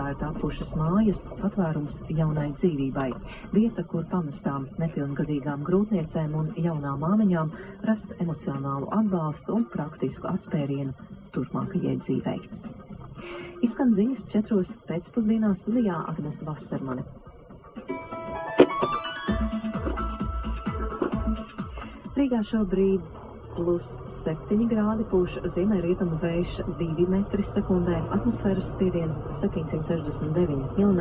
pilsētā ir tapušas mājas, patvērums jaunai dzīvībai. Vieta, kur pamestām nepilngadīgām grūtniecēm un jaunām māmiņām rast emocionālu atbalstu un praktisku atspērienu turpmākajai dzīvei. Izskan ziņas četros pēcpusdienā studijā Agnes Vasermane. Rīgā šobrīd plus 7 grādi pūš ziemeļrietumu vējš 2 metri sekundē, atmosfēras spiediens 769 mm,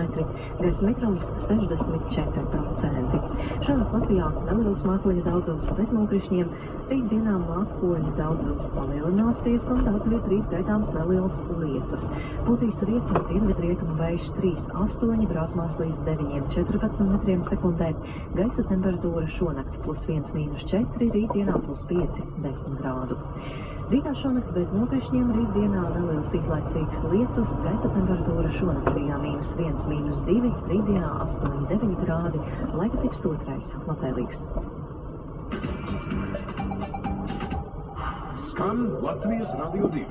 gaisa mitrums 64%. Šonakt Latvijā neliels mākoņu daudzums bez nokrišņiem, rītdienā mākoņu daudzums palielināsies un daudz viet rīt gaidāms neliels lietus. Pūtīs rietumu dienvidrietumu vējš 3,8 brāzmās līdz 9,14 metriem sekundē, gaisa temperatūra šonakt plus 1,4, rītdienā plus 5, 10 grādu. Rīgā šonakt bez nokrišņiem, rītdienā neliels izlaicīgs lietus, gaisa temperatūra šonakt Rīgā mīnus 1, mīnus 2, rītdienā 8, 9 grādi, laika tips otrais, labvēlīgs. Skan Latvijas Radio 2.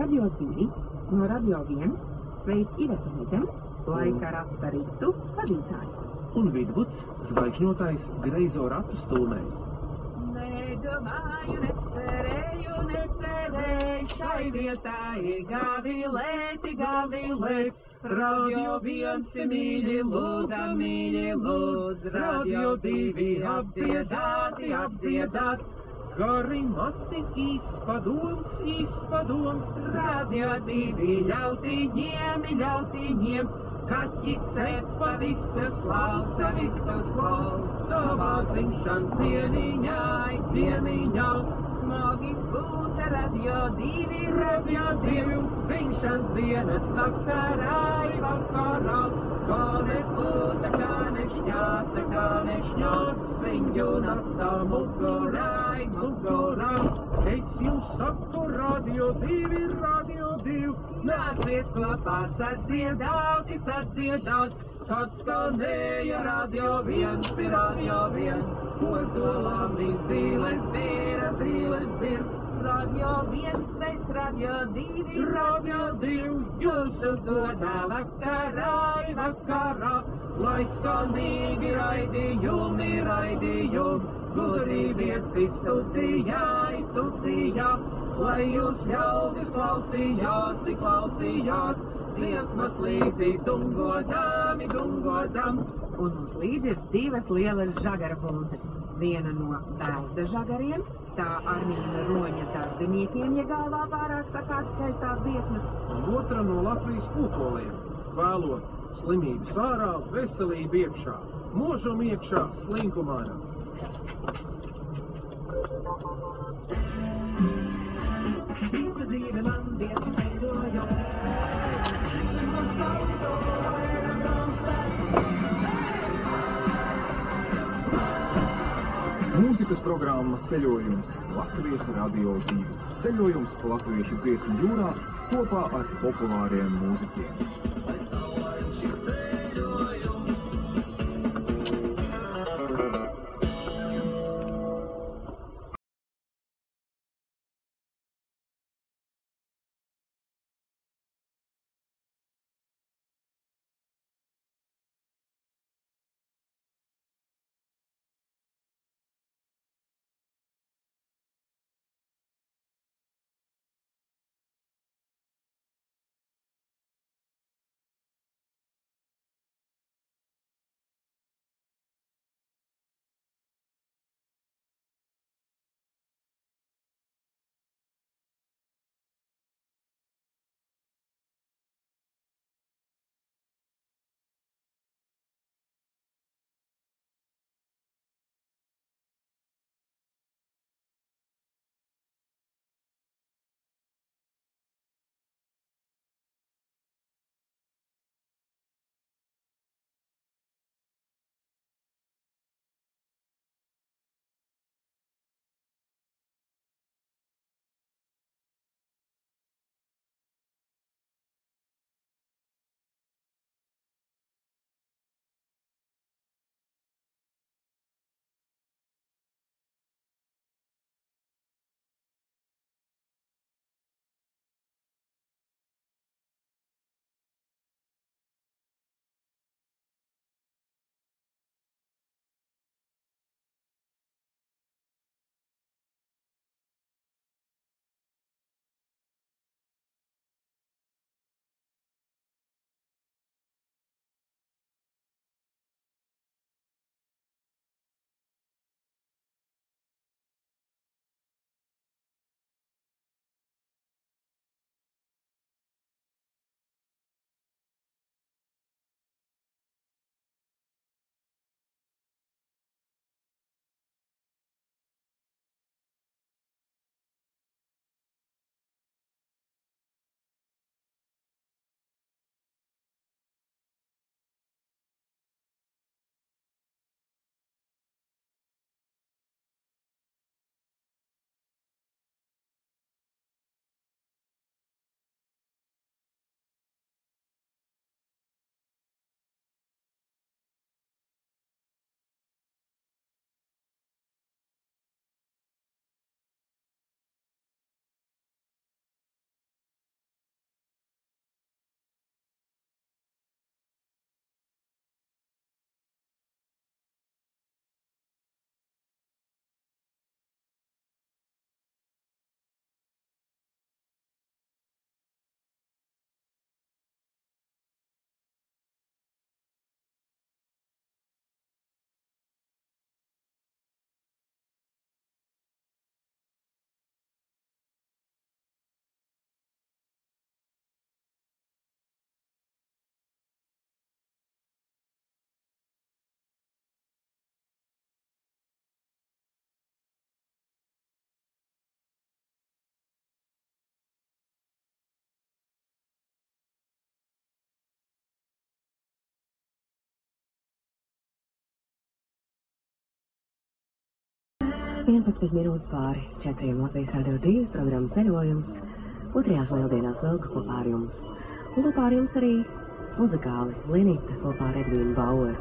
Radio 2 no Radio 1 sveic Iveta Medem, laika rata ritu vadītāju. Un vidvuds zvaigžņotais greizo ratu stūmējs. Nedomāju, necerēju, necerēju, šai vietai gavilēti, gavilēt. Radio viens mīļi lūdza, mīļi lūdz, radio divi apdziedāti, apdziedāt. Gari mati izpadoms, izpadoms. Radio divi ļautiņiem, ļautiņiem, kaķi cepa vistas lauca, vistas lauca, savā dzimšanas dieniņai, dieniņā. Smagi būta radio divi, radio divi, dzimšanas dienas vakarai, vakarā. Kā nebūta, kā nešņāca, kā nešņāca, ziņu nastā mugurai, mugurā. Es jums saku, radio divi, radio. Nāciet kopā sadziedāti, sadziedāt, kad skanēja radio viens, ir radio viens, ozolām bija zīles dīra, zīles dīra. Radio viens, sveic radio divi, radio divi, jūsu godā vakarai, vakarā, lai skanīgi raidījumi, raidījumi, kuri viesi studijā, studijā, lai jūs ļaudis klausījās, klausījās, dziesmas līdzi dungodami, dungodam. Un mums līdzi ir divas lielas žagara buntes. Viena no bērda žagariem, tā Armīna Roņa darbiniekiem, ja galvā pārāk sakāt skaistās dziesmas. Un otra no Latvijas pūkoliem. Vēlot slimības ārā, veselību iekšā, mūžam iekšā, slinkumā. Viens veidojums. Mūzikas programma Ceļojums Latvijas Radio 2. Ceļojums pa latviešu dziesmu jūrā kopā ar populāriem mūziķiem. 11 minūtes pāri 4. Latvijas radio 2 programma ceļojums. Otrajās lieldienās vēl kopā ar jums. Un kopā ar jums arī muzikāli Linita kopā ar Edvīnu Baueru.